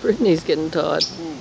Brittany's getting tired. Hmm.